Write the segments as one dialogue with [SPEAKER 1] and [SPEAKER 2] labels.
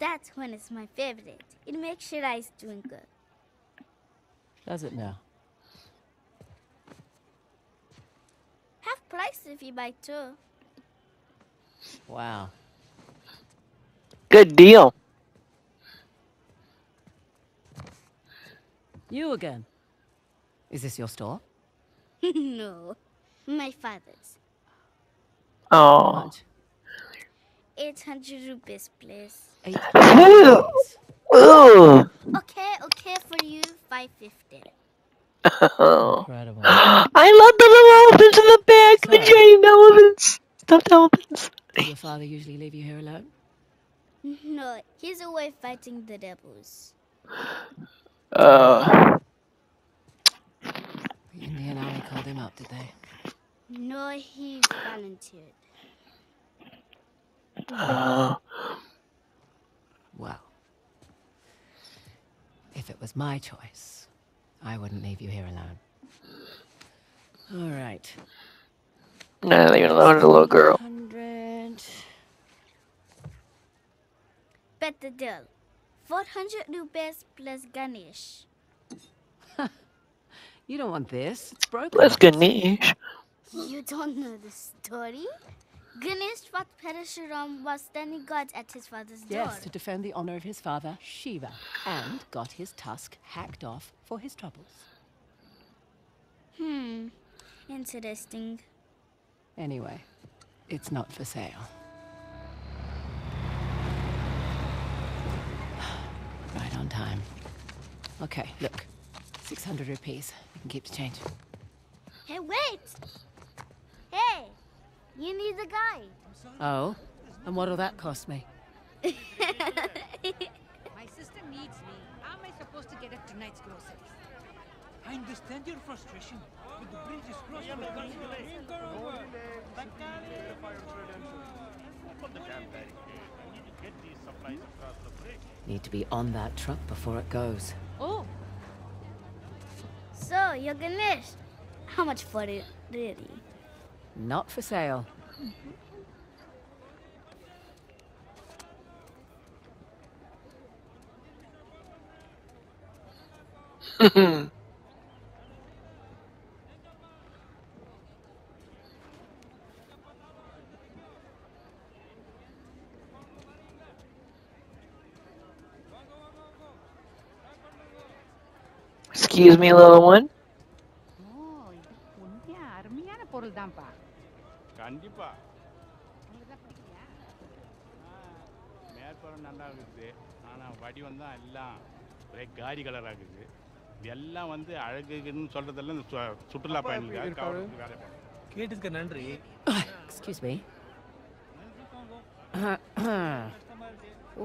[SPEAKER 1] That's when it's my favorite. It makes sure eyes twinkle.
[SPEAKER 2] Does it now?
[SPEAKER 1] Half price if you buy two.
[SPEAKER 2] Wow.
[SPEAKER 3] Good deal.
[SPEAKER 2] You again. Is this your store?
[SPEAKER 1] no, my father's.
[SPEAKER 3] Oh.
[SPEAKER 2] Much?
[SPEAKER 1] 800 rupees, please.
[SPEAKER 2] Eight.
[SPEAKER 3] Ooh. Ooh.
[SPEAKER 1] Okay, okay for you, 550.
[SPEAKER 2] Incredible.
[SPEAKER 3] I love the little elephants in the back, the
[SPEAKER 2] So-
[SPEAKER 3] giant elephants, stuffed elephants.
[SPEAKER 2] Does your father usually leave you here alone?
[SPEAKER 1] No, he's away fighting the devils.
[SPEAKER 3] Uh,
[SPEAKER 2] The Indian army called him up, did they?
[SPEAKER 1] No, he volunteered.
[SPEAKER 3] Uh,
[SPEAKER 2] Well, if it was my choice, I wouldn't leave you here alone. All right.
[SPEAKER 3] not even alone, a little girl.
[SPEAKER 2] 100.
[SPEAKER 1] Bet the deal. 400 rupees plus Ganesh.
[SPEAKER 2] You don't want this. It's broken.
[SPEAKER 3] Let's Ganesh.
[SPEAKER 1] You don't know the story? Ganesh fought Parashuram was standing guard at his father's door.
[SPEAKER 2] Yes, to defend the honor of his father, Shiva, and got his tusk hacked off for his troubles.
[SPEAKER 1] Hmm. Interesting.
[SPEAKER 2] Anyway, it's not for sale. right on time. Okay, look. 600 rupees. You can keep the change.
[SPEAKER 1] Hey, wait! Hey! You need a guide.
[SPEAKER 2] Oh? And what'll that cost me?
[SPEAKER 4] My sister needs me. How am I supposed to get her tonight's groceries?
[SPEAKER 5] I understand your frustration, but the bridge is crossed. for the
[SPEAKER 2] Need to be on that truck before it goes.
[SPEAKER 4] Oh,
[SPEAKER 1] So, you're Ganesh. How much for it, really?
[SPEAKER 2] Not for sale.
[SPEAKER 3] Excuse me, little one.
[SPEAKER 4] தான்ப்பா
[SPEAKER 5] கண்டிப்பா
[SPEAKER 4] உங்களுக்கு தான் பிடிக்கலையா
[SPEAKER 5] மேற்பரம் நல்லா இருக்குது ஆனால் வடிவம் தான் எல்லாம் ஒரே காரி கலராக இருக்குது இது எல்லாம் வந்து அழகுன்னு சொல்றதெல்லாம் இந்த சு- சுற்றுலா பயணிகளுக்காக கவர்றதுக்கு வேலை பார்க்குறோம்.
[SPEAKER 6] கேட்டதுக்கு நன்றி
[SPEAKER 2] Excuse me.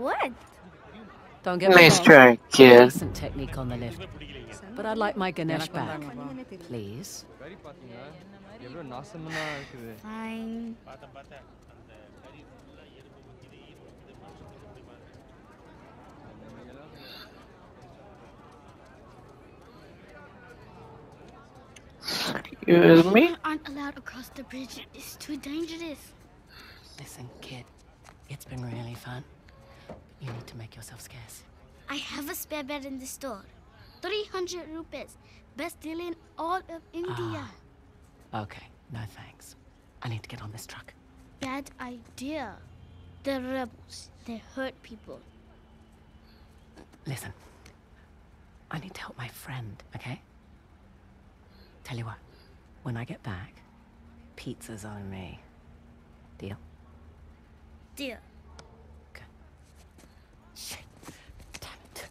[SPEAKER 1] What?
[SPEAKER 2] Don't get me
[SPEAKER 3] Nice
[SPEAKER 2] wrong.
[SPEAKER 3] try, kid.
[SPEAKER 2] Decent technique on the lift. but I'd like my Ganesh back, please.
[SPEAKER 1] Fine.
[SPEAKER 3] Excuse me?
[SPEAKER 1] Aren't allowed across the bridge. It's too dangerous.
[SPEAKER 2] Listen, kid. It's been really fun. You need to make yourself scarce.
[SPEAKER 1] I have a spare bed in the store. 300 rupees. Best deal in all of India.
[SPEAKER 2] Ah, okay, no thanks. I need to get on this truck.
[SPEAKER 1] Bad idea. They're rebels. They hurt people.
[SPEAKER 2] Listen. I need to help my friend, okay? Tell you what, when I get back, pizza's on me. Deal?
[SPEAKER 1] Deal.
[SPEAKER 2] Okay. Shit. Damn it.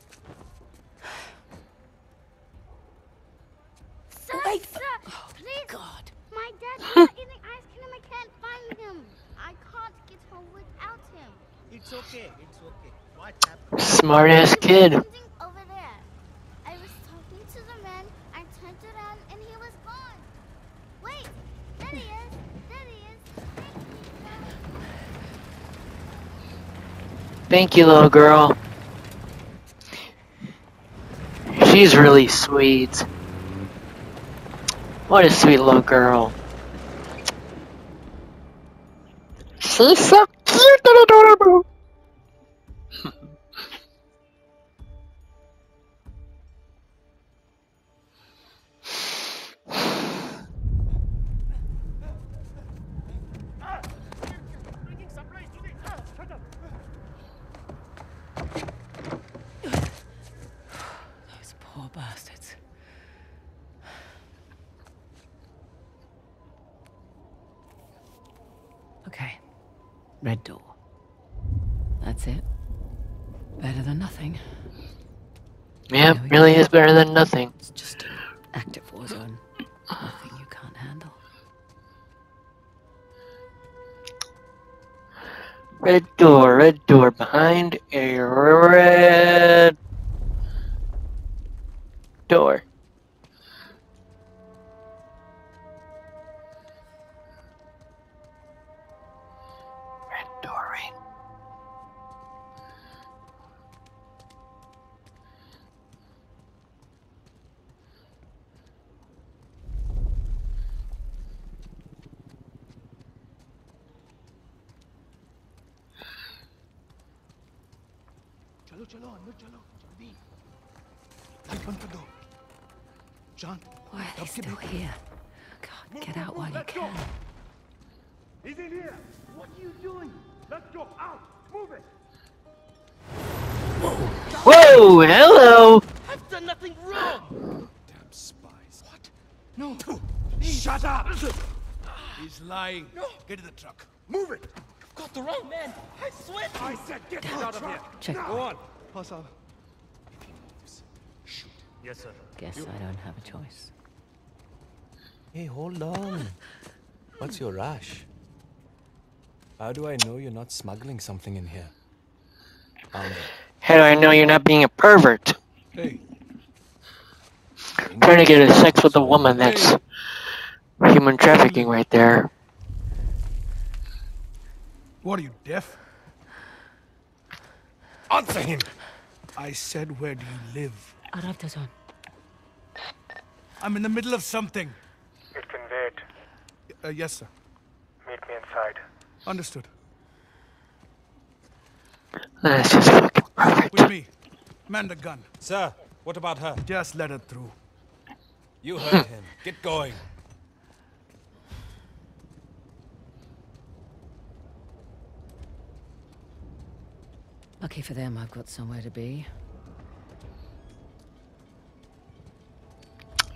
[SPEAKER 1] Sir,
[SPEAKER 2] Wait.
[SPEAKER 1] sir, oh, please.
[SPEAKER 2] God.
[SPEAKER 1] My dad's not in the ice cream. I can't find him. I can't get home without him.
[SPEAKER 7] It's okay. It's okay. What happened?
[SPEAKER 3] Smart ass kid.
[SPEAKER 1] over there. I was talking to the man. I turned around and he was gone. Wait, there he is. There he is.
[SPEAKER 3] Thank
[SPEAKER 1] Thank you.
[SPEAKER 3] you, little girl. She's really sweet. What a sweet little girl. She's so cute and adorable.
[SPEAKER 2] Better than nothing. It's just an active war zone. Nothing you can't handle.
[SPEAKER 3] Red door, red door behind a red
[SPEAKER 7] चलो चलो अंदर चलो जल्दी light बंद कर दो जान
[SPEAKER 2] Why are they still here? God, get out while you can.
[SPEAKER 8] He's in here. What are you doing? Let's go out. Move it.
[SPEAKER 3] Whoa, hello!
[SPEAKER 7] I've done nothing wrong
[SPEAKER 8] Damn spies. What?
[SPEAKER 7] no
[SPEAKER 8] Shut up! He's lying. No. Get in the truck. Move it.
[SPEAKER 7] got the wrong man. I swear.
[SPEAKER 8] I said get out of here.
[SPEAKER 2] Check.
[SPEAKER 8] Go on.
[SPEAKER 6] Pass out.
[SPEAKER 8] If he moves, shoot. Yes, sir.
[SPEAKER 2] Guess you. I don't have a choice.
[SPEAKER 9] Hey, hold on. What's your rush? How do I know you're not smuggling something in here?
[SPEAKER 3] How do I know you're not being a pervert?
[SPEAKER 8] Hey.
[SPEAKER 3] Trying to get a sex with a woman, that's human trafficking right there
[SPEAKER 8] what are you deaf?
[SPEAKER 9] answer him!
[SPEAKER 8] I said, where do you live?
[SPEAKER 2] Aravdazan.
[SPEAKER 8] I'm in the middle of something.
[SPEAKER 10] It can wait.
[SPEAKER 8] Uh, yes, sir.
[SPEAKER 10] Meet me inside.
[SPEAKER 8] Understood.
[SPEAKER 3] That's just fucking perfect.
[SPEAKER 8] With me. Man the gun.
[SPEAKER 9] Sir, what about her?
[SPEAKER 8] Just let her through.
[SPEAKER 9] You heard him. Get going.
[SPEAKER 2] Lucky for them, I've got somewhere to be.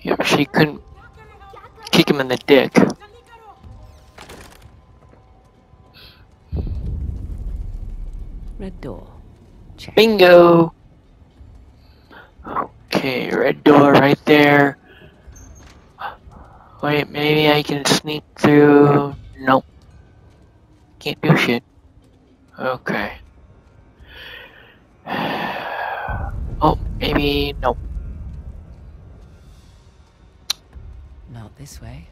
[SPEAKER 3] Yep, she couldn't kick him in the dick.
[SPEAKER 2] Red door. Check.
[SPEAKER 3] Bingo! Okay, red door right there. Wait, maybe I can sneak through. Nope. Can't do shit. Okay. Oh, maybe. no.
[SPEAKER 2] Not this way.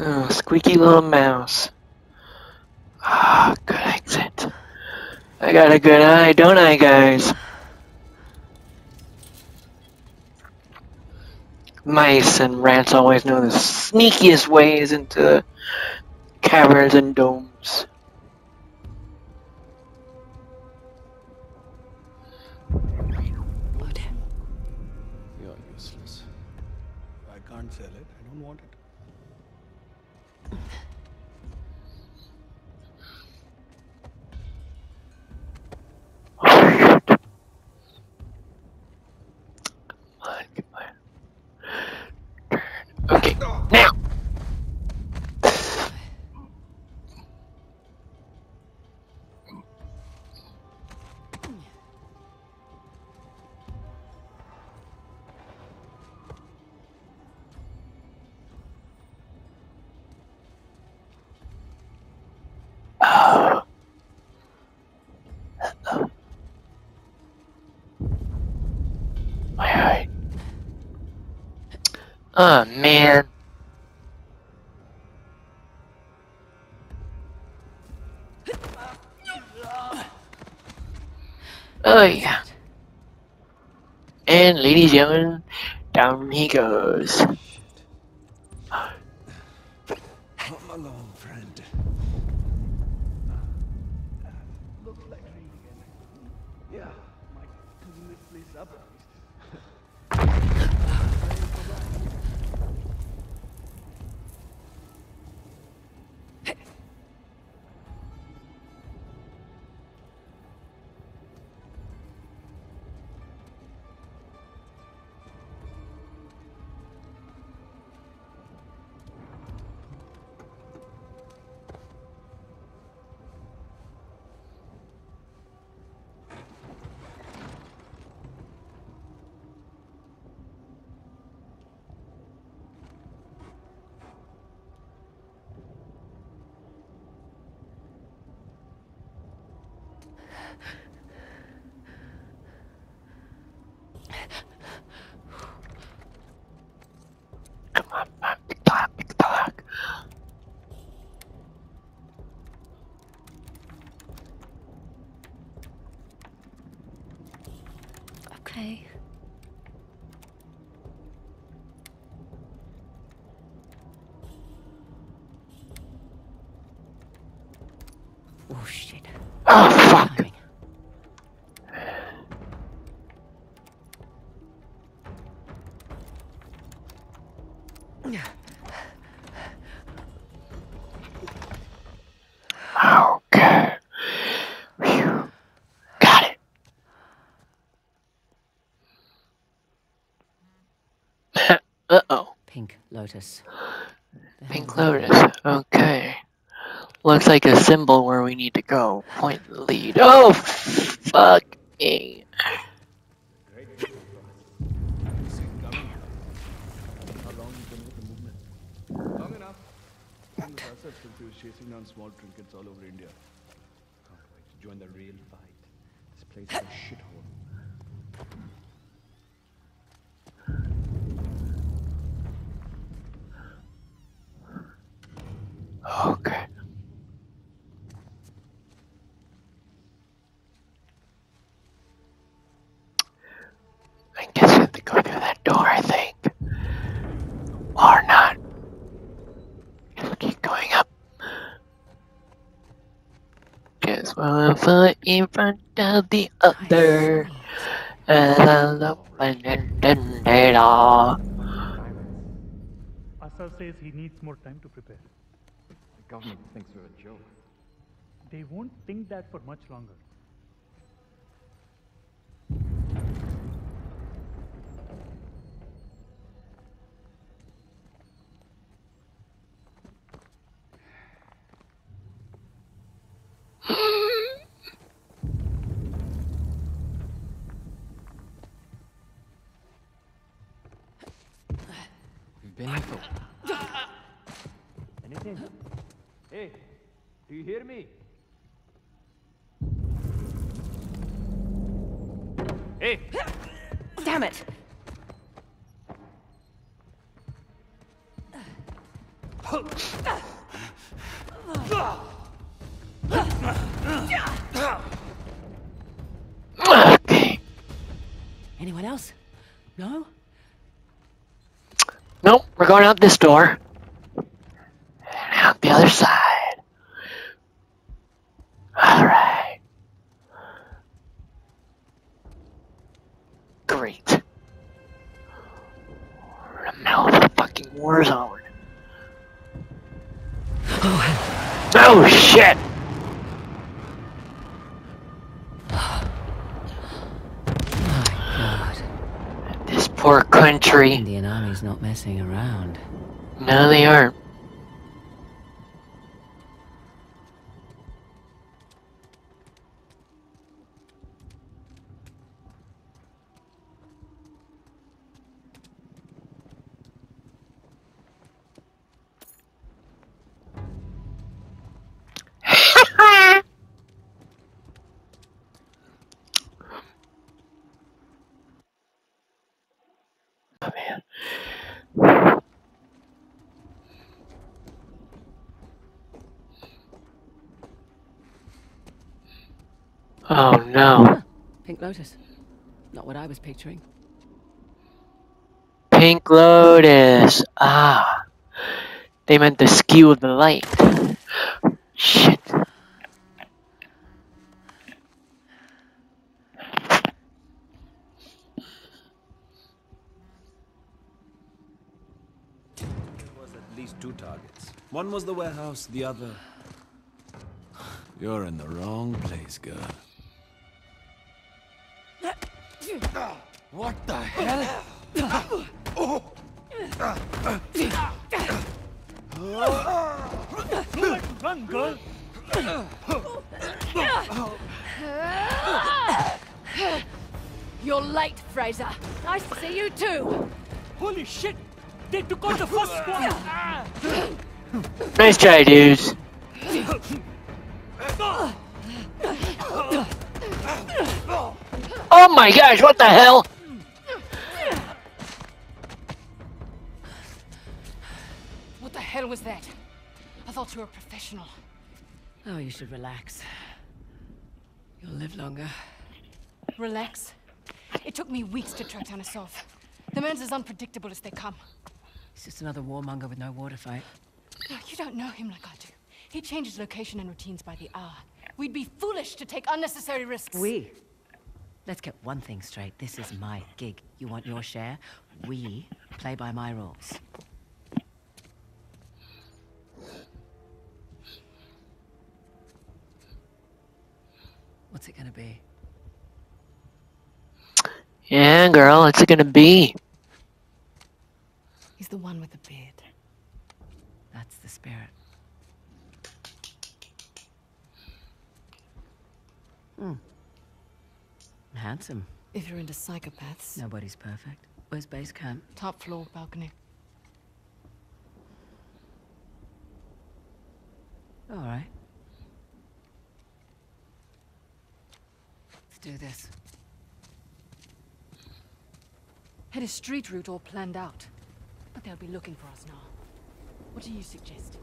[SPEAKER 3] Oh, squeaky little mouse. Ah, good exit. I got a good eye, don't I, guys? Mice and rats always know the sneakiest ways into caverns and domes.
[SPEAKER 2] Oh
[SPEAKER 3] man. Oh yeah. And ladies and gentlemen, down he goes.
[SPEAKER 2] Oh shit.
[SPEAKER 3] Oh, fuck. Okay. Got it. uh oh.
[SPEAKER 2] Pink lotus.
[SPEAKER 3] Pink? Lotus. Okay. Looks like a symbol where we need to go. Point the lead. Oh, fuck me.
[SPEAKER 7] Long you been with the movement? Long enough. From the Sasas till he was chasing down small trinkets all over India. Can't wait to join the real fight. This place is a shithole.
[SPEAKER 3] Okay. I guess we have to go through that door, I think. Or not. Just keep going up. Just one foot in front of the other. And I love and then it all.
[SPEAKER 8] Asav says he needs more time to prepare.
[SPEAKER 6] The government thinks we're a joke.
[SPEAKER 8] They won't think that for much longer.
[SPEAKER 6] Been here for. Anything? Hey, do you hear me? Hey!
[SPEAKER 2] Damn it!
[SPEAKER 3] We're going out this door. And out the other side.
[SPEAKER 2] Army's not messing around.
[SPEAKER 3] No, they aren't. no.
[SPEAKER 2] Pink Lotus. Not what I was picturing.
[SPEAKER 3] Pink Lotus. Ah. They meant to skew the light. Shit.
[SPEAKER 9] two targets. One was the warehouse, the other... You're in the wrong place, girl. What the hell?
[SPEAKER 8] Run, girl!
[SPEAKER 11] You're late, Frazer. Nice to see you too.
[SPEAKER 8] Holy shit! They took out the first squad!
[SPEAKER 3] Nice try, dudes. Oh my gosh, what the hell?
[SPEAKER 11] Professional.
[SPEAKER 2] Oh, you should relax. You'll live longer.
[SPEAKER 11] Relax. It took me weeks to track down Asav. The man's as unpredictable as they come.
[SPEAKER 2] He's just another warmonger with no water fight.
[SPEAKER 11] No, you don't know him like I do. He changes location and routines by the hour. We'd be foolish to take unnecessary risks.
[SPEAKER 2] We? Let's get one thing straight. This is my gig. You want your share? We play by my rules. What's it gonna be?
[SPEAKER 3] Yeah, girl, what's it gonna be?
[SPEAKER 11] He's the one with the beard.
[SPEAKER 2] That's the spirit. Hmm. Handsome.
[SPEAKER 11] If you're into psychopaths.
[SPEAKER 2] Nobody's perfect. Where's base camp?
[SPEAKER 11] Top floor balcony.
[SPEAKER 2] All right. Do this.
[SPEAKER 11] Had a street route all planned out. But they'll be looking for us now. What do you suggest?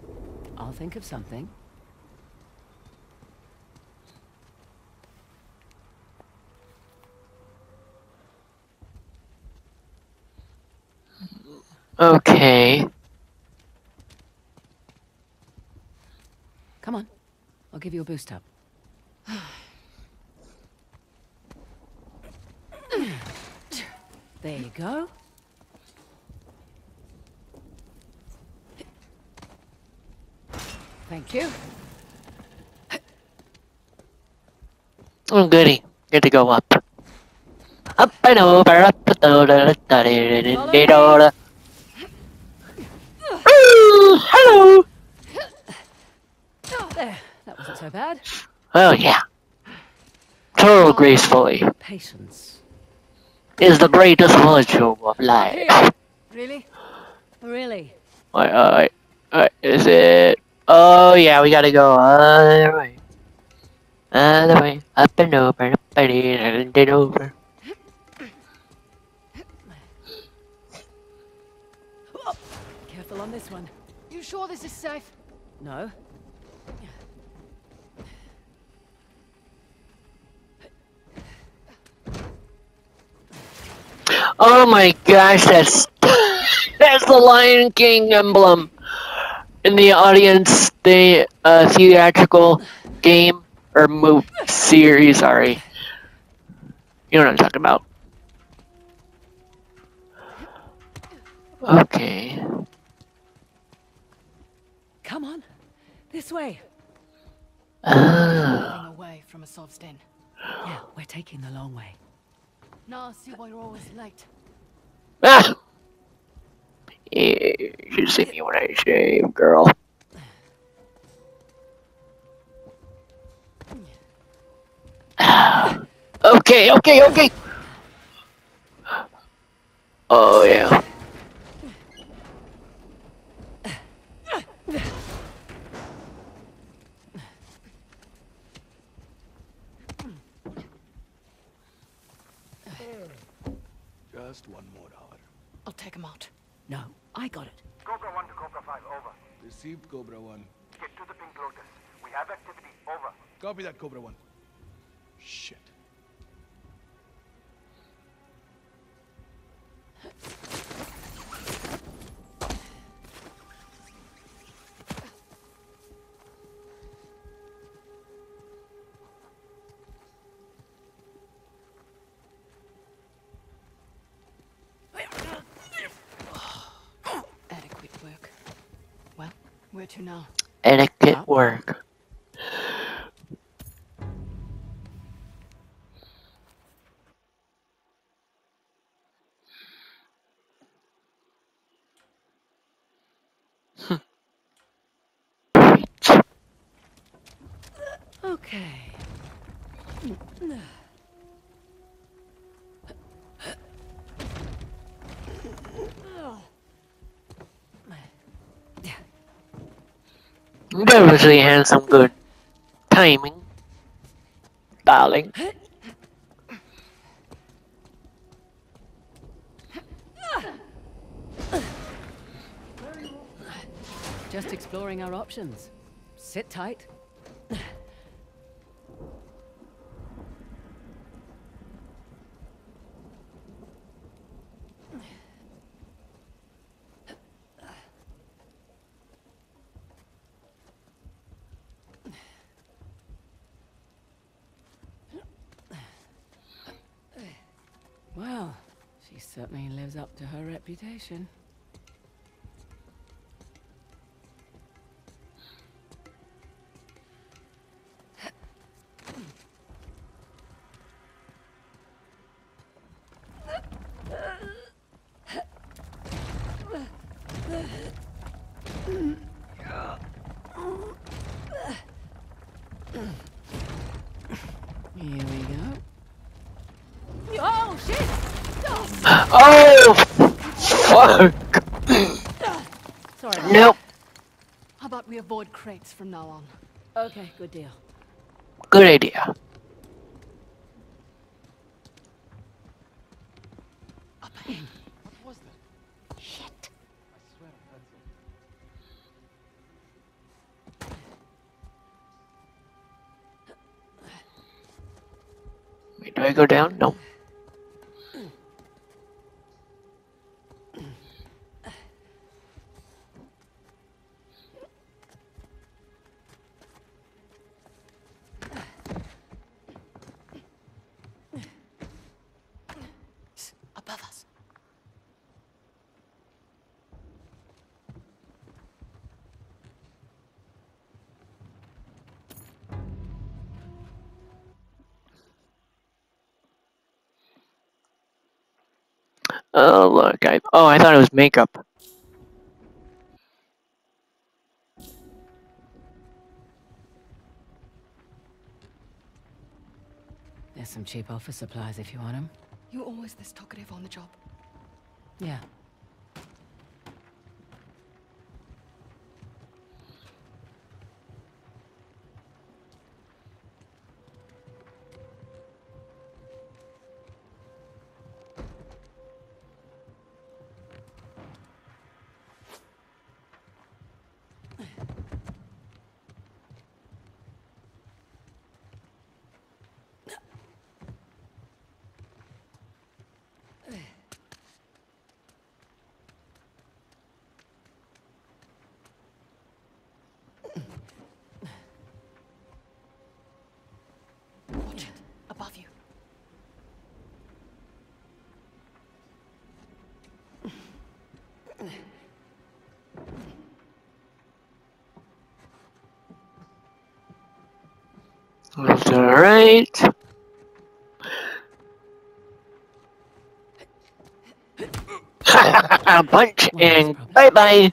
[SPEAKER 2] I'll think of something.
[SPEAKER 3] Okay.
[SPEAKER 2] Come on. I'll give you a boost up. There you go. Thank you.
[SPEAKER 3] Oh, goody. Get to go up. Up and over, up and over, da da. Ooh, hello.
[SPEAKER 2] Oh, there. That wasn't so bad.
[SPEAKER 3] Oh yeah. Twirl gracefully
[SPEAKER 2] Patience.
[SPEAKER 3] Is the greatest virtue of life.
[SPEAKER 2] Really? Really?
[SPEAKER 3] Alright, alright, alright. Is it? Oh yeah, we gotta go other way. Other way, up and over, up and and over.
[SPEAKER 2] Careful on this one.
[SPEAKER 11] You sure this is safe?
[SPEAKER 2] No.
[SPEAKER 3] Oh my gosh, that's that's the Lion King emblem in the audience. The uh, theatrical game or movie series. Sorry, you know what I'm talking about. Okay.
[SPEAKER 2] Come on. This way.
[SPEAKER 3] Ah.
[SPEAKER 11] Away from Asav's den.
[SPEAKER 2] Yeah, we're taking the long way.
[SPEAKER 11] Now I see why you're always late.
[SPEAKER 3] Ah! Yeah, you see me when I shave, girl. Okay, okay, okay. Oh yeah.
[SPEAKER 7] Just one more hour.
[SPEAKER 11] I'll take him out.
[SPEAKER 2] No, I got it.
[SPEAKER 10] Cobra 1 to Cobra 5, over.
[SPEAKER 7] Received Cobra 1.
[SPEAKER 10] Get to the Pink Lotus. We have activity, over.
[SPEAKER 7] Copy that, Cobra 1. Shit.
[SPEAKER 11] To now?
[SPEAKER 3] etiquette work. You obviously had some good timing, darling.
[SPEAKER 2] Just exploring our options. Sit tight. Well, she certainly lives up to her reputation.
[SPEAKER 3] Fuck!
[SPEAKER 11] Sorry.
[SPEAKER 3] Nope.
[SPEAKER 11] How about we avoid crates from now on?
[SPEAKER 2] Okay, good deal.
[SPEAKER 3] Good idea. A pain. What was that? Shit.
[SPEAKER 11] I swear.
[SPEAKER 3] Wait, do I go down? No. Thought it was makeup.
[SPEAKER 2] There's some cheap office supplies if you want them.
[SPEAKER 11] You're always this talkative on the job.
[SPEAKER 2] Yeah.
[SPEAKER 11] Above you.
[SPEAKER 3] That's alright. Punch and bye bye.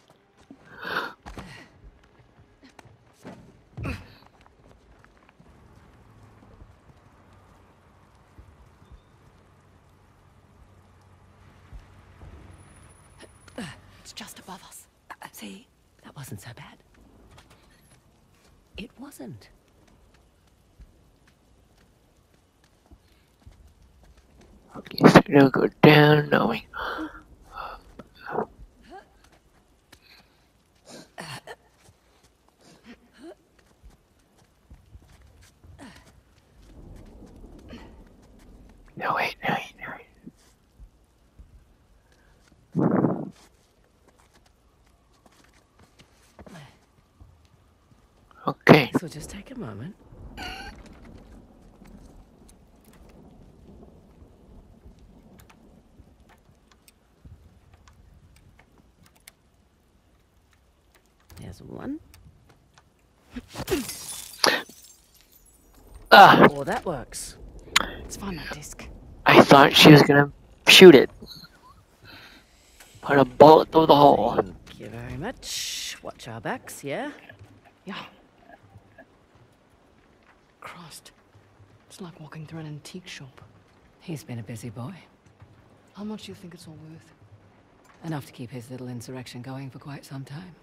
[SPEAKER 11] It's just above us.
[SPEAKER 2] Uh, See, that wasn't so bad. It wasn't.
[SPEAKER 3] Okay, so now go down, knowing. No, wait, no, wait, no, wait. Okay.
[SPEAKER 2] So just take a moment. There's one.
[SPEAKER 3] Ah,
[SPEAKER 2] Oh, that works.
[SPEAKER 11] Let's find that disc.
[SPEAKER 3] I thought she was gonna shoot it. Put a bullet through the hole.
[SPEAKER 2] Thank you very much. Watch our backs, yeah?
[SPEAKER 11] Yeah. Christ. It's like walking through an antique shop.
[SPEAKER 2] He's been a busy boy.
[SPEAKER 11] How much do you think it's all worth?
[SPEAKER 2] Enough to keep his little insurrection going for quite some time.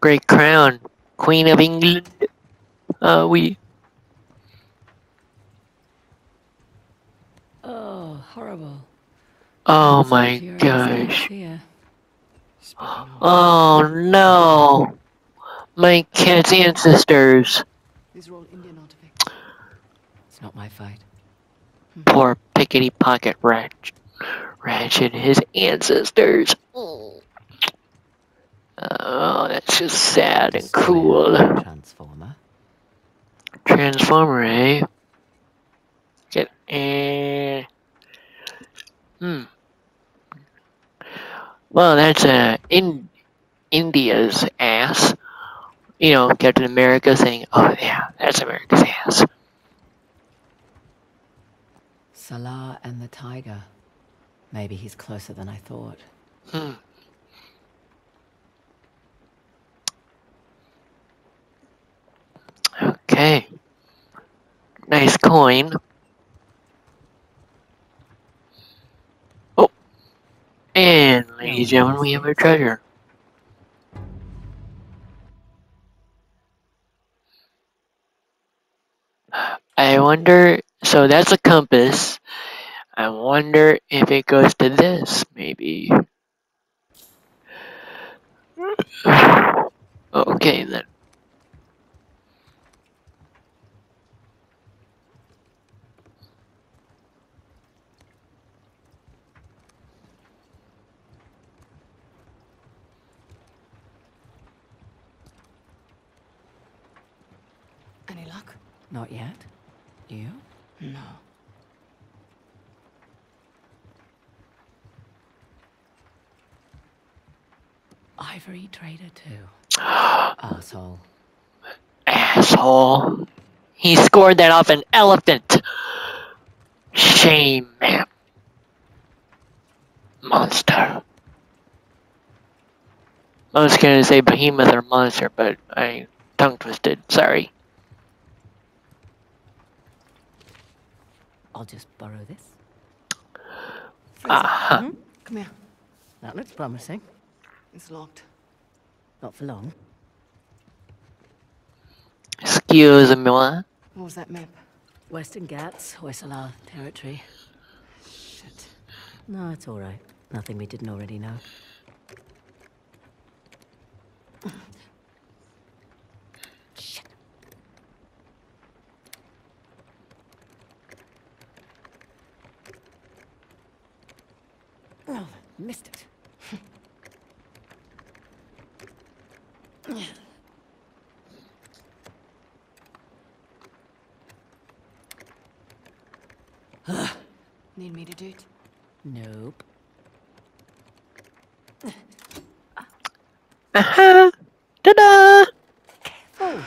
[SPEAKER 3] Great crown, Queen of England. Uh, we.
[SPEAKER 2] Oh, horrible.
[SPEAKER 3] Oh
[SPEAKER 2] Sounds
[SPEAKER 3] my
[SPEAKER 2] like you're in
[SPEAKER 3] gosh. Oh no. My cat's ancestors.
[SPEAKER 11] These are all Indian artifacts.
[SPEAKER 2] It's not my fight.
[SPEAKER 3] Poor pickety pocket Ratch. and his ancestors. Oh, that's just sad and cool.
[SPEAKER 2] Transformer.
[SPEAKER 3] Transformer, eh? Get eh. Hmm. Well, that's uh, in India's ass. You know, Captain America saying, "Oh yeah, that's America's ass."
[SPEAKER 2] Salah and the tiger. Maybe he's closer than I thought.
[SPEAKER 3] Hmm. Okay. Nice coin. Oh. And, ladies and gentlemen, we have our treasure. I wonder, so that's a compass. I wonder if it goes to this, maybe. Okay, then.
[SPEAKER 11] Any luck?
[SPEAKER 2] Not yet. You?
[SPEAKER 11] No.
[SPEAKER 2] Ivory trader too. Asshole.
[SPEAKER 3] Asshole. He scored that off an elephant. Shame, man. Monster. I was gonna say behemoth or monster, but I tongue twisted. Sorry.
[SPEAKER 2] I'll just borrow this.
[SPEAKER 3] Uh-huh.
[SPEAKER 2] Hmm?
[SPEAKER 11] Come here.
[SPEAKER 2] That looks promising.
[SPEAKER 11] It's locked.
[SPEAKER 2] Not for long.
[SPEAKER 3] Excuse me. what?
[SPEAKER 11] What was that map?
[SPEAKER 2] Western Ghats, Hoysala territory.
[SPEAKER 11] Shit.
[SPEAKER 2] No, it's all right. Nothing we didn't already know. Shit. Oh, missed it.
[SPEAKER 11] Need me to do it?
[SPEAKER 2] Nope.
[SPEAKER 3] Uh-huh. Ta-da!
[SPEAKER 2] Oh,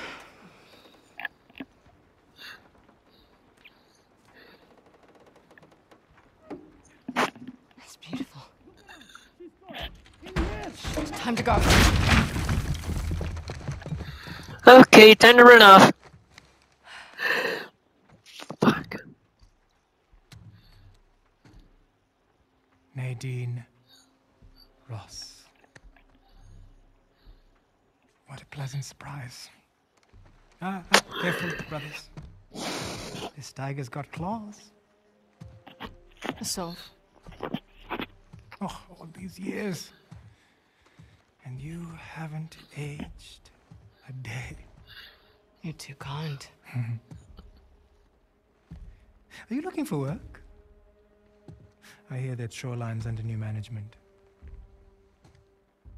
[SPEAKER 11] It's beautiful. Time to go.
[SPEAKER 3] Okay, time to run off. Fuck.
[SPEAKER 9] Nadine Ross. What a pleasant surprise. Ah, ah, careful, brothers. This tiger's got claws.
[SPEAKER 11] So,
[SPEAKER 9] Oh, all these years. And you haven't aged a day.
[SPEAKER 11] You're too kind.
[SPEAKER 9] Are you looking for work? I hear that Shoreline's under new management.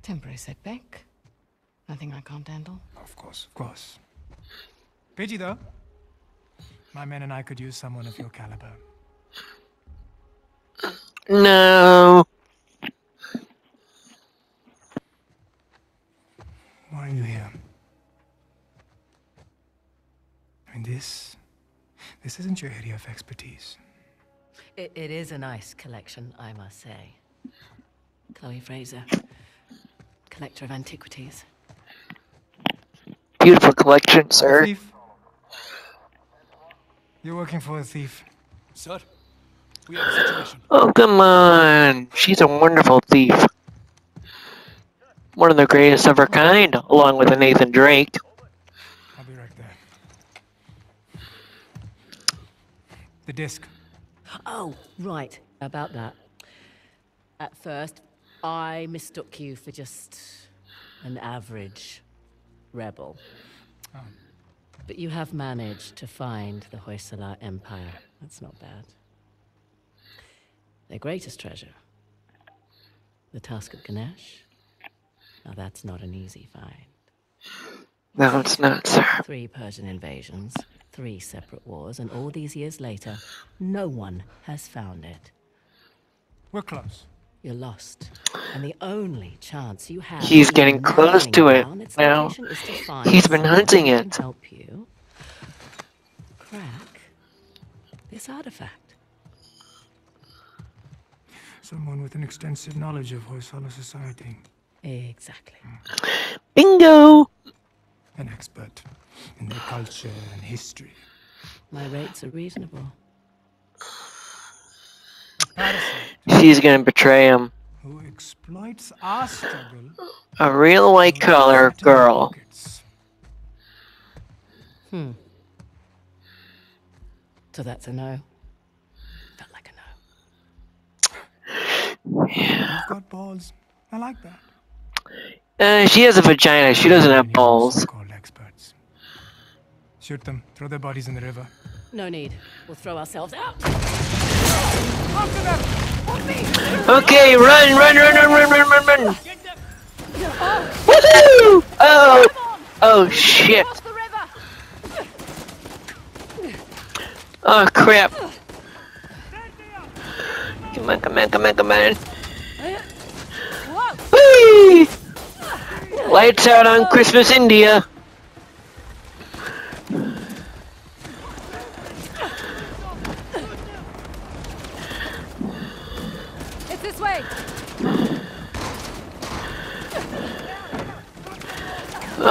[SPEAKER 11] Temporary setback. Nothing I can't handle.
[SPEAKER 9] Of course, of course. Pidgey, though. My men and I could use someone of your caliber.
[SPEAKER 3] No.
[SPEAKER 9] Why
[SPEAKER 12] This isn't your area of expertise.
[SPEAKER 2] It, it is a nice collection, I must say. Chloe Frazer, collector of antiquities.
[SPEAKER 3] Beautiful collection, sir.
[SPEAKER 12] Thief. You're working for a thief.
[SPEAKER 9] Sir, we have a situation.
[SPEAKER 3] Oh, come on. She's a wonderful thief. One of the greatest of her kind, along with a Nathan Drake.
[SPEAKER 12] I'll be right there. The disc.
[SPEAKER 2] Oh, right, about that. At first, I mistook you for just an average rebel.
[SPEAKER 12] Oh.
[SPEAKER 2] But you have managed to find the Hoysala Empire. That's not bad. Their greatest treasure, the Tusk of Ganesh. Now that's not an easy find.
[SPEAKER 3] No, it's not, sir.
[SPEAKER 2] Three Persian invasions, three separate wars, and all these years later, no one has found it.
[SPEAKER 12] We're close.
[SPEAKER 2] You're lost. And the only chance you have
[SPEAKER 3] He's getting close to it
[SPEAKER 2] down
[SPEAKER 3] now.
[SPEAKER 2] to
[SPEAKER 3] He's been hunting it.
[SPEAKER 2] help you crack this artifact.
[SPEAKER 12] Someone with an extensive knowledge of Hoysala society.
[SPEAKER 2] Exactly.
[SPEAKER 3] Bingo!
[SPEAKER 12] An expert in their culture and history.
[SPEAKER 2] My rates are reasonable.
[SPEAKER 3] She's gonna betray him.
[SPEAKER 12] Who exploits our struggle
[SPEAKER 3] A real white collar girl.
[SPEAKER 2] Hmm. So that's a no.
[SPEAKER 12] You've got balls. I like that.
[SPEAKER 3] Uh, she has a vagina. She doesn't have balls.
[SPEAKER 12] So-called experts. Shoot them. Throw their bodies in the river.
[SPEAKER 2] No need. We'll throw ourselves out. After them!
[SPEAKER 3] Okay, run, run, run, run, run, run, run, run. Woohoo! Oh, oh shit. Oh crap. Come on, come on, come on, come on. Whee! Lights out on Christmas India.
[SPEAKER 11] It's this way.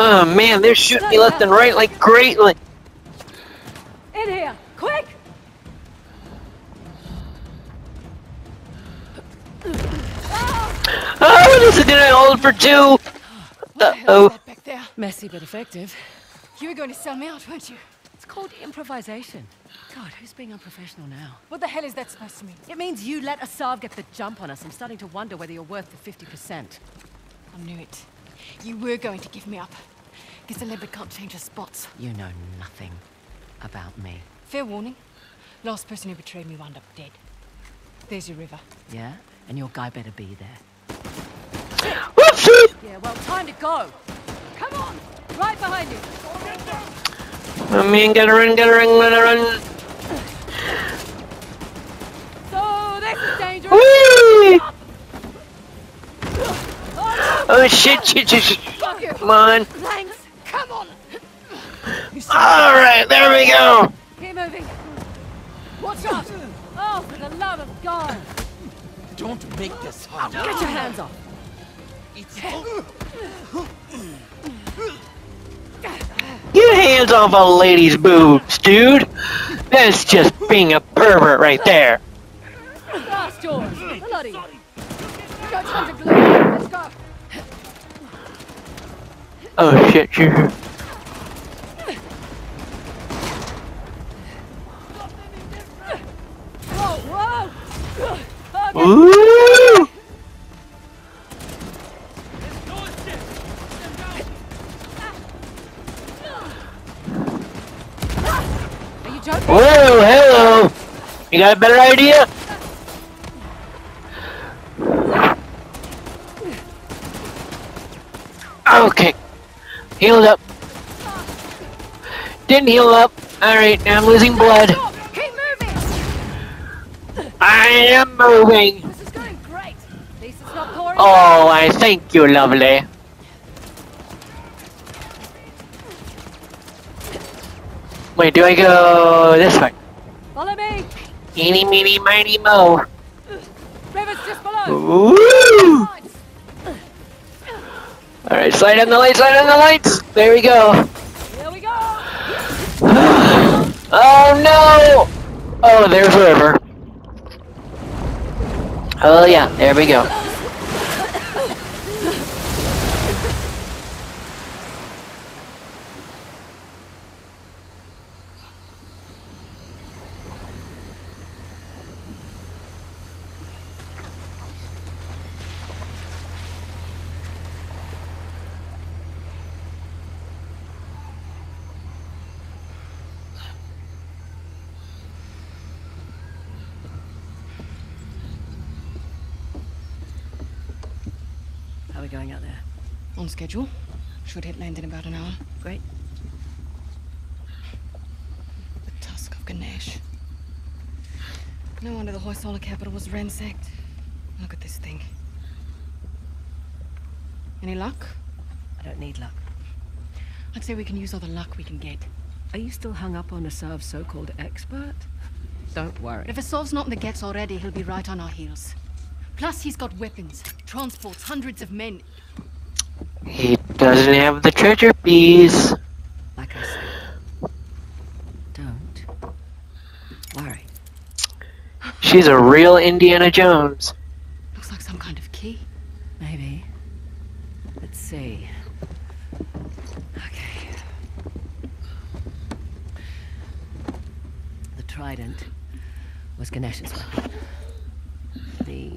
[SPEAKER 3] Oh man, they're shooting me left and right like greatly.
[SPEAKER 11] In here, quick!
[SPEAKER 3] Oh, this is gonna hold for two. Uh oh.
[SPEAKER 11] Back there.
[SPEAKER 2] Messy but effective.
[SPEAKER 11] You were going to sell me out, weren't you?
[SPEAKER 2] It's called improvisation. God, who's being unprofessional now?
[SPEAKER 11] What the hell is that supposed to mean?
[SPEAKER 2] It means you let Asav get the jump on us. I'm starting to wonder whether you're worth the 50%.
[SPEAKER 11] I knew it. You were going to give me up. Guess a leopard can't change her spots.
[SPEAKER 2] You know nothing about me.
[SPEAKER 11] Fair warning. Last person who betrayed me wound up dead. There's your river.
[SPEAKER 2] Yeah? And your guy better be there. Yeah, well, time to go. Come on! Right behind you.
[SPEAKER 3] Oh man, gotta run, gotta run, gotta run.
[SPEAKER 11] So, this is dangerous.
[SPEAKER 3] Whee! Oh shit, shit, shit, shit.
[SPEAKER 11] Fuck you.
[SPEAKER 3] Come on.
[SPEAKER 11] Thanks. Come on.
[SPEAKER 3] Alright, there we go.
[SPEAKER 11] Keep moving. Watch out. Oh, for the love of God.
[SPEAKER 9] Don't make this hard.
[SPEAKER 2] Get your hands off.
[SPEAKER 3] It's Get your hands off a lady's boobs, dude. That's just being a pervert right there.
[SPEAKER 11] Last yours. Bloody. Go time to glue.
[SPEAKER 3] Oh shit,
[SPEAKER 11] shoo shoo.
[SPEAKER 3] Ooh! Oh, hello! You got a better idea? Okay, Healed up. Didn't heal up. Alright, now I'm losing blood.
[SPEAKER 11] Keep moving.
[SPEAKER 3] I am moving.
[SPEAKER 11] This is going great. At least it's not pouring.
[SPEAKER 3] Oh, I thank you, lovely. Wait, do I go this way?
[SPEAKER 2] Follow me!
[SPEAKER 3] Eeny, meeny, miny, mo.
[SPEAKER 2] River's just below!
[SPEAKER 3] Woo! Alright, slide on the lights, slide on the lights! There we go.
[SPEAKER 2] Here we go!
[SPEAKER 3] Oh no! Oh, there's the river. Oh yeah, there we go.
[SPEAKER 2] How are we going out there?
[SPEAKER 11] On schedule. Should hit land in about an hour.
[SPEAKER 2] Great.
[SPEAKER 11] The tusk of Ganesh. No wonder the Hoysala capital was ransacked. Look at this thing. Any luck?
[SPEAKER 2] I don't need luck.
[SPEAKER 11] I'd say we can use all the luck we can get.
[SPEAKER 2] Are you still hung up on Asav's so-called expert? Don't worry.
[SPEAKER 11] If Asav's not in the Ghats already, he'll be right on our heels. Plus, he's got weapons, transports, hundreds of men.
[SPEAKER 3] He doesn't have the treasure piece.
[SPEAKER 2] Like I said, don't worry.
[SPEAKER 3] She's a real Indiana Jones.
[SPEAKER 11] Looks like some kind of key.
[SPEAKER 2] Maybe. Let's see. Okay. The trident was Ganesh's weapon. The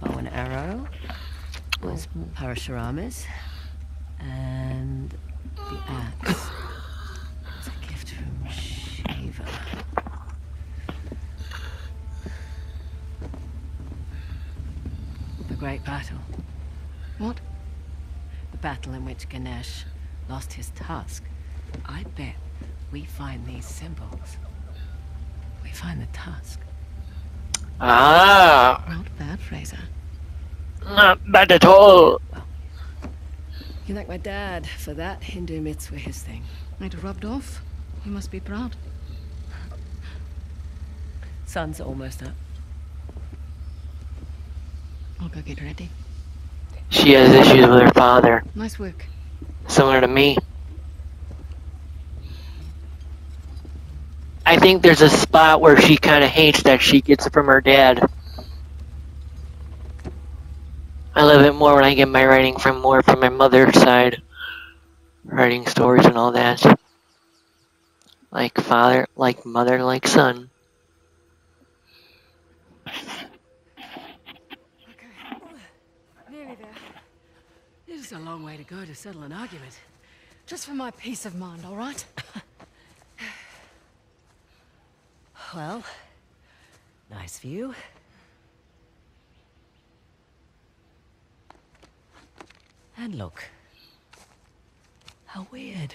[SPEAKER 2] bow and arrow was Parashurama's. And the axe was a gift from Shiva. The Great Battle.
[SPEAKER 11] What?
[SPEAKER 2] The battle in which Ganesh lost his tusk. I bet we find these symbols. We find the tusk.
[SPEAKER 3] Ah,
[SPEAKER 11] Not bad, Frazer.
[SPEAKER 3] Not bad at all.
[SPEAKER 2] You thank my dad for that. Hindu myths were his thing.
[SPEAKER 11] It rubbed off. You must be proud.
[SPEAKER 2] Sun's almost up.
[SPEAKER 11] I'll go get ready.
[SPEAKER 3] She has issues with her father,
[SPEAKER 11] Nice work.
[SPEAKER 3] similar to me. I think there's a spot where she kind of hates that she gets it from her dad. I love it more when I get my writing from more from my mother's side. Writing stories and all that. Like father, like mother, like son.
[SPEAKER 2] This a long way to go to settle an argument.
[SPEAKER 11] Just for my peace of mind, all right?
[SPEAKER 2] Well, nice view. And look. How weird.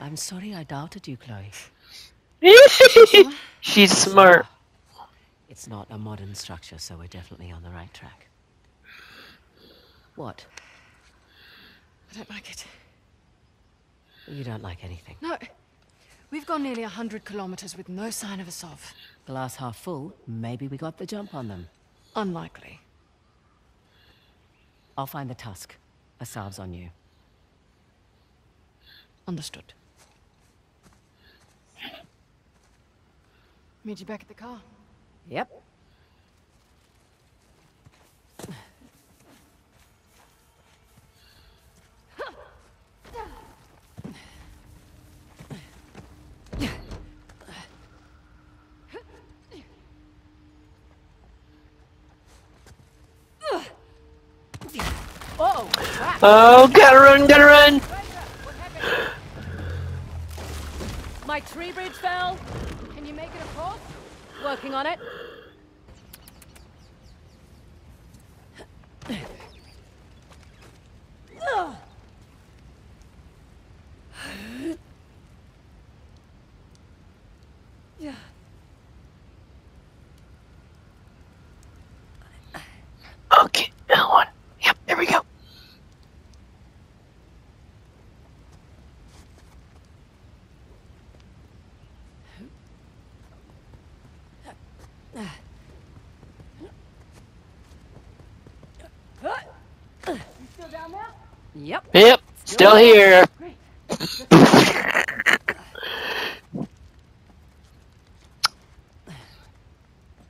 [SPEAKER 2] I'm sorry I doubted you, Chloe.
[SPEAKER 3] She's smart.
[SPEAKER 2] It's not a modern structure, so we're definitely on the right track. What?
[SPEAKER 11] I don't like it.
[SPEAKER 2] You don't like anything.
[SPEAKER 11] No. We've gone nearly a hundred kilometers with no sign of Asav.
[SPEAKER 2] Glass half full, maybe we got the jump on them.
[SPEAKER 11] Unlikely.
[SPEAKER 2] I'll find the tusk. Asav's on you.
[SPEAKER 11] Understood. Meet you back at the car.
[SPEAKER 2] Yep.
[SPEAKER 11] Oh,
[SPEAKER 3] gotta run, gotta run!
[SPEAKER 2] My tree bridge fell.
[SPEAKER 11] Can you make it across?
[SPEAKER 2] Working on it.
[SPEAKER 3] Yep.
[SPEAKER 2] Yep.
[SPEAKER 3] Still, Still here.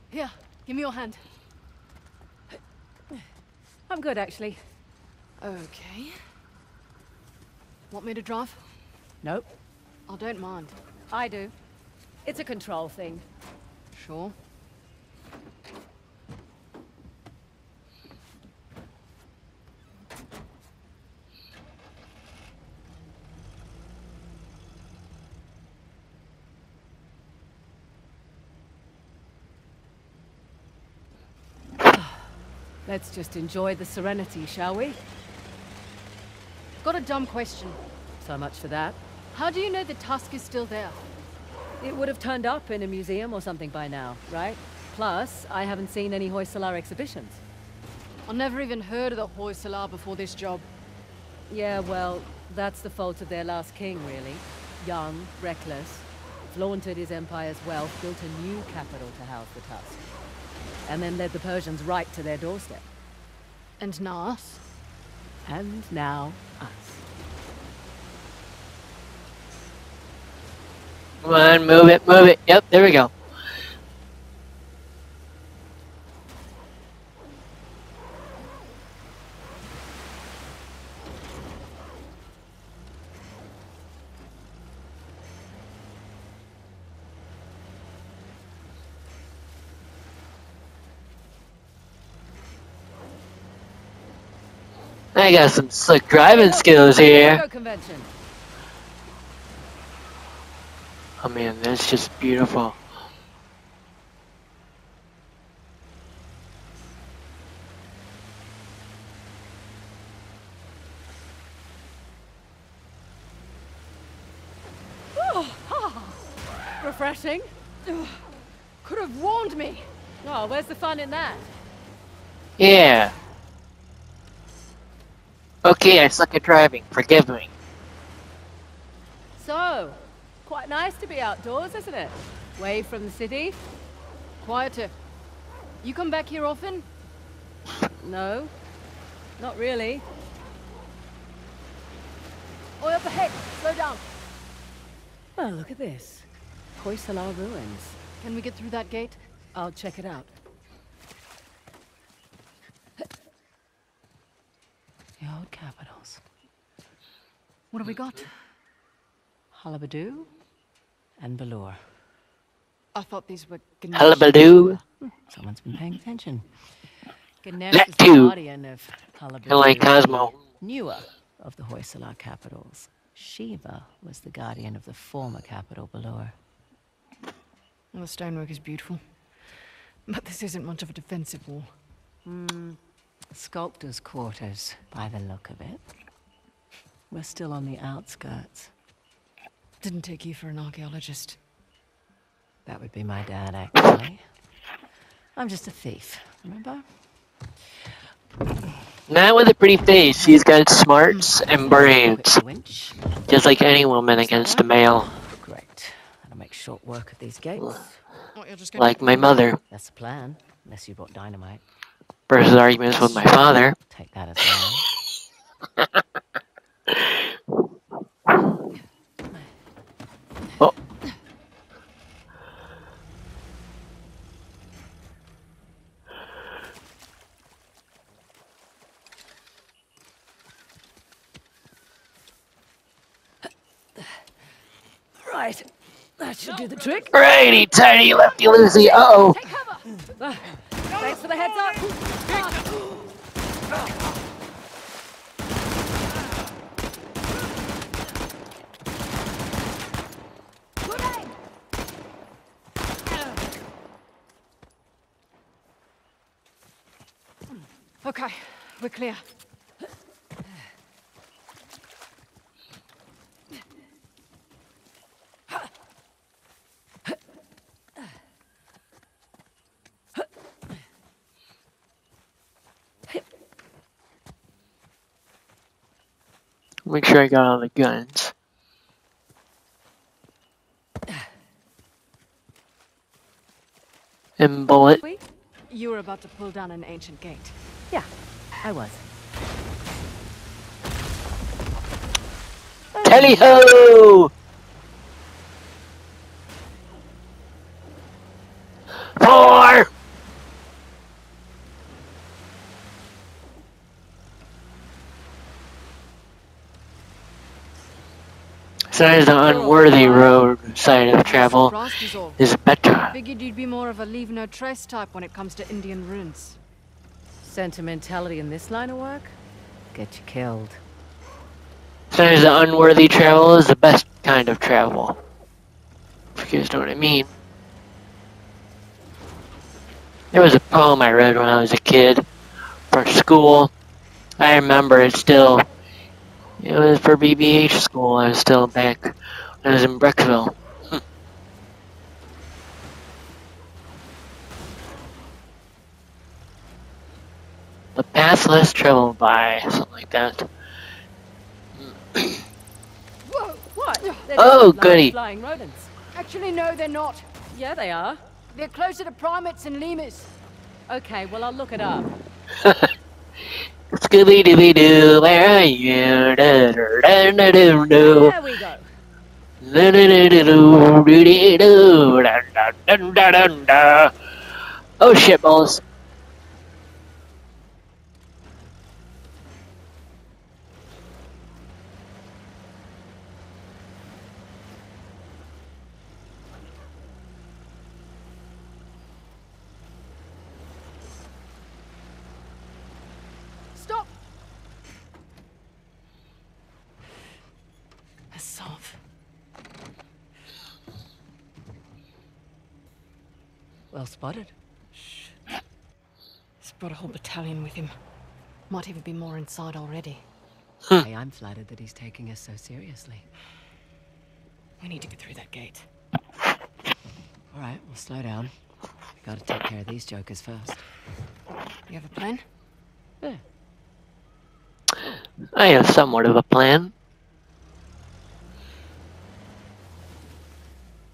[SPEAKER 11] here, give me your hand.
[SPEAKER 2] I'm good, actually.
[SPEAKER 11] Okay. Want me to drive?
[SPEAKER 2] Nope.
[SPEAKER 11] I don't mind.
[SPEAKER 2] I do. It's a control thing.
[SPEAKER 11] Sure.
[SPEAKER 2] Let's just enjoy the serenity, shall we?
[SPEAKER 11] Got a dumb question.
[SPEAKER 2] So much for that.
[SPEAKER 11] How do you know the tusk is still there?
[SPEAKER 2] It would have turned up in a museum or something by now, right? Plus, I haven't seen any Hoysala exhibitions.
[SPEAKER 11] I never even heard of the Hoysala before this job.
[SPEAKER 2] Yeah, well, that's the fault of their last king, really. Young, reckless, flaunted his empire's wealth, built a new capital to house the Tusk. And then led the Persians right to their doorstep.
[SPEAKER 11] And now us?
[SPEAKER 2] And now, us.
[SPEAKER 3] Come on, move it, move it. Yep, there we go. I got some slick driving skills here. Oh man, that's just beautiful.
[SPEAKER 2] Oh, Refreshing.
[SPEAKER 11] Could have warned me.
[SPEAKER 2] Oh, where's the fun in that?
[SPEAKER 3] Yeah. Okay, I suck at driving. Forgive me.
[SPEAKER 2] So, quite nice to be outdoors, isn't it? Away from the city?
[SPEAKER 11] Quieter. You come back here often?
[SPEAKER 2] No, not really.
[SPEAKER 11] Oi, up ahead. Slow down.
[SPEAKER 2] Oh, look at this. Hoysala ruins.
[SPEAKER 11] Can we get through that gate?
[SPEAKER 2] I'll check it out. The old capitals.
[SPEAKER 11] What have we got?
[SPEAKER 2] Halebidu and Belur.
[SPEAKER 11] I thought these were Ganesh.
[SPEAKER 3] Halebidu.
[SPEAKER 2] Someone's been paying attention. Ganesh
[SPEAKER 3] That
[SPEAKER 2] was the guardian of Halebidu.
[SPEAKER 3] Kinda like Cosmo.
[SPEAKER 2] Newer of the Hoysala capitals. Shiva was the guardian of the former capital, Belur.
[SPEAKER 11] Well, the stonework is beautiful. But this isn't much of a defensive wall.
[SPEAKER 2] Hmm. Sculptor's quarters, by the look of it. We're still on the outskirts.
[SPEAKER 11] Didn't take you for an archaeologist.
[SPEAKER 2] That would be my dad, actually. I'm just a thief, remember?
[SPEAKER 3] Not with a pretty face. She's got smarts hmm. and brains. Just like any woman against a male.
[SPEAKER 2] Great. That'll make short work of these gates.
[SPEAKER 11] What, you're just gonna...
[SPEAKER 3] Like my mother.
[SPEAKER 2] That's the plan, unless you brought dynamite.
[SPEAKER 3] Versus arguments with my father.
[SPEAKER 2] Take that as well.
[SPEAKER 3] Oh.
[SPEAKER 2] Right. That should do the trick.
[SPEAKER 3] Righty, tighty, lefty, loosey. Uh oh. Make sure I got all the guns. And bullet.
[SPEAKER 11] You were about to pull down an ancient gate.
[SPEAKER 2] Yeah, I was.
[SPEAKER 3] Tally ho! Sometimes the unworthy road side of travel
[SPEAKER 11] is all.
[SPEAKER 3] is better.
[SPEAKER 11] Figured you'd be more of a leave no trace type when it comes to Indian ruins.
[SPEAKER 2] Sentimentality in this line of work? Get you killed.
[SPEAKER 3] Sometimes the unworthy travel is the best kind of travel. If you guys know what I mean. There was a poem I read when I was a kid for school. I remember it still. It was for BBH school. I was still back I was in Brecksville. Hmm. the path less traveled by, something like that.
[SPEAKER 11] Whoa, what?
[SPEAKER 2] They're
[SPEAKER 3] Oh, goody.
[SPEAKER 2] Flying rodents.
[SPEAKER 11] Actually, no, they're not.
[SPEAKER 2] Yeah, they are.
[SPEAKER 11] They're closer to primates and lemurs.
[SPEAKER 2] Okay, well, I'll look it up.
[SPEAKER 3] Scooby Dooby Doo, where are you? Da, da, da, da, do, do.
[SPEAKER 2] There we go.
[SPEAKER 3] Da, da, da, da, do, doo, dee, doo, da, da, dun, da, dun, da. Oh shit balls.
[SPEAKER 2] Well spotted.
[SPEAKER 11] He's brought a whole battalion with him. Might even be more inside already.
[SPEAKER 2] hey, I'm flattered that he's taking us so seriously.
[SPEAKER 11] We need to get through that gate.
[SPEAKER 2] All right, we'll slow down. We gotta take care of these jokers first.
[SPEAKER 11] You have a plan?
[SPEAKER 2] Yeah.
[SPEAKER 3] I have somewhat of a plan.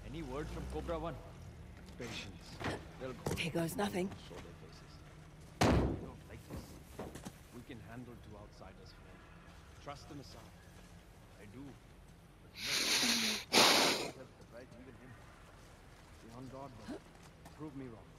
[SPEAKER 6] Any word from Cobra One?
[SPEAKER 7] Patience. They'll go.
[SPEAKER 2] Here goes nothing.
[SPEAKER 7] We can handle two outsiders. Trust. I do. But yourself to fight even him. Guard. Prove me wrong.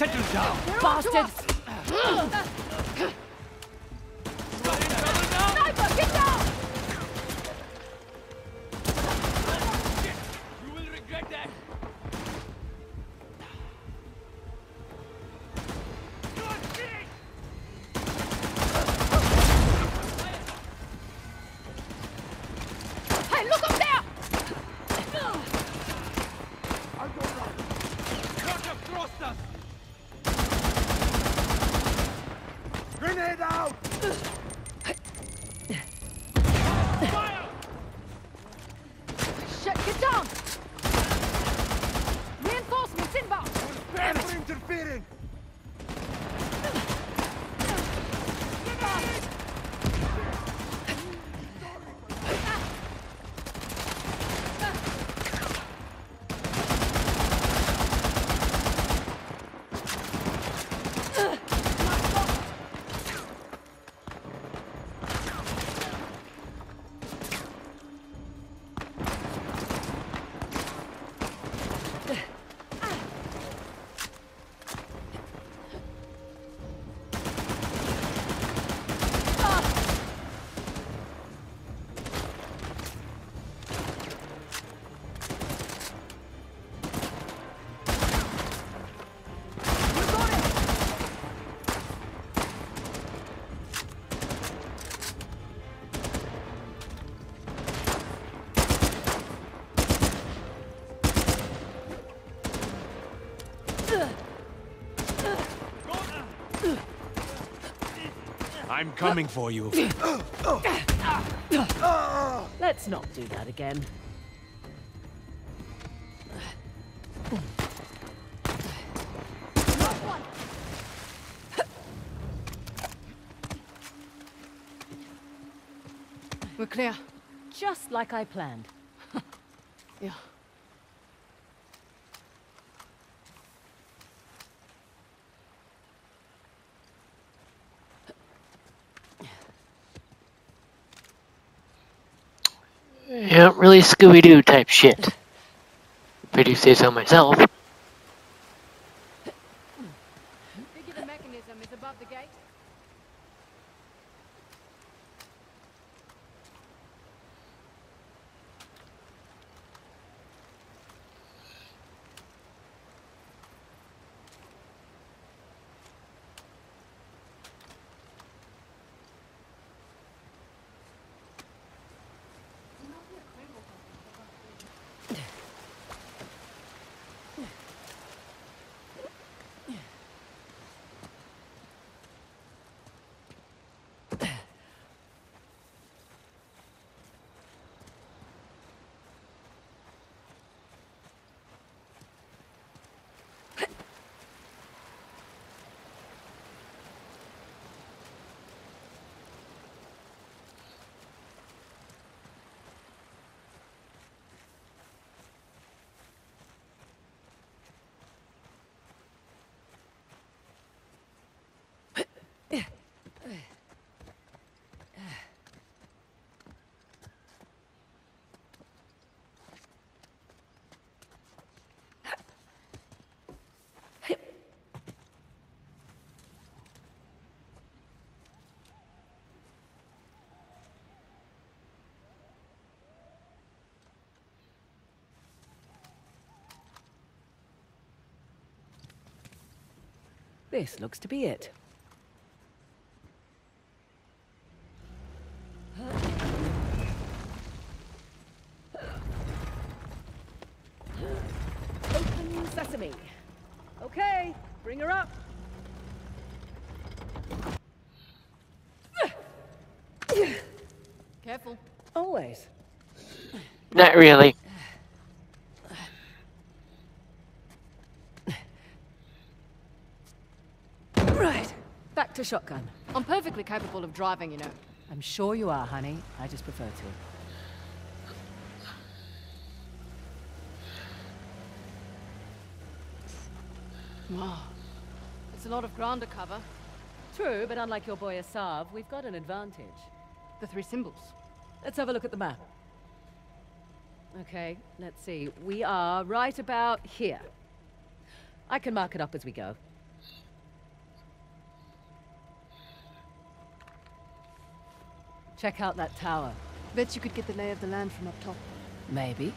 [SPEAKER 6] Settle down!
[SPEAKER 2] Bastard!
[SPEAKER 9] I'm coming for you.
[SPEAKER 2] Let's not do that again.
[SPEAKER 11] We're clear.
[SPEAKER 2] Just like I planned.
[SPEAKER 11] Yeah.
[SPEAKER 3] Yeah, really Scooby Doo type shit. If I do say so myself.
[SPEAKER 11] Figure the mechanism is above the gate.
[SPEAKER 2] This looks to be it. Open sesame. Okay, bring her up.
[SPEAKER 11] Careful.
[SPEAKER 2] Always.
[SPEAKER 3] Not really.
[SPEAKER 2] Right, back to shotgun.
[SPEAKER 11] I'm perfectly capable of driving, you know.
[SPEAKER 2] I'm sure you are, honey. I just prefer to.
[SPEAKER 11] Wow. It's a lot of ground to cover.
[SPEAKER 2] True, but unlike your boy Asav, we've got an advantage.
[SPEAKER 11] The three symbols.
[SPEAKER 2] Let's have a look at the map. Okay, let's see. We are right about here. I can mark it up as we go. Check out that tower.
[SPEAKER 11] Bet you could get the lay of the land from up top.
[SPEAKER 2] Maybe.